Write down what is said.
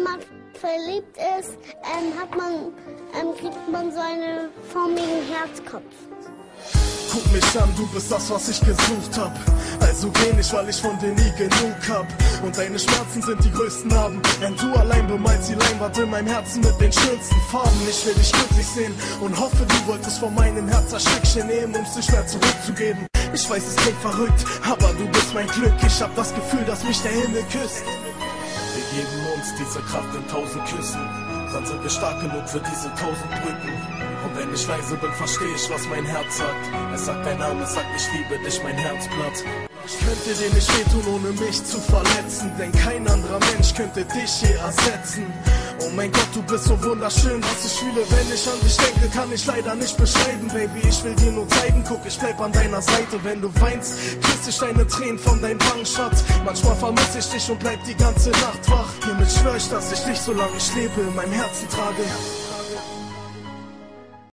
wenn man verliebt ist, ähm, hat man, ähm, kriegt man so einen formigen Herzkopf. Guck mich an, du bist das, was ich gesucht hab. Also geh nicht, weil ich von dir nie genug hab. Und deine Schmerzen sind die größten Narben. Denn du allein bemalst die Leinwand in meinem Herzen mit den schönsten Farben. Ich will dich glücklich sehen und hoffe, du wolltest von meinem Herz ein Stückchen nehmen, um's nicht mehr zurückzugeben. Ich weiß, es klingt verrückt, aber du bist mein Glück. Ich hab das Gefühl, dass mich der Himmel küsst. Geben uns diese Kraft in tausend Küssen. Dann sind wir stark genug für diese tausend Brücken. Und wenn ich leise bin, verstehe ich, was mein Herz sagt. Es sagt dein Name, es sagt, ich liebe dich, mein Herzblatt. Ich könnte dir nicht wehtun, ohne mich zu verletzen. Denn kein anderer Mensch könnte dich je ersetzen. Oh mein Gott, du bist so wunderschön. Was ich fühle, wenn ich an dich denke, kann ich leider nicht beschreiben, Baby. Ich will dir nur zeigen, guck, ich bleib an deiner Seite. Wenn du weinst, küsse ich deine Tränen von deinem Wangen. Manchmal vermisse ich dich und bleib die ganze Nacht wach. Hiermit schwör ich, dass ich dich, solange ich lebe, in meinem Herzen trage.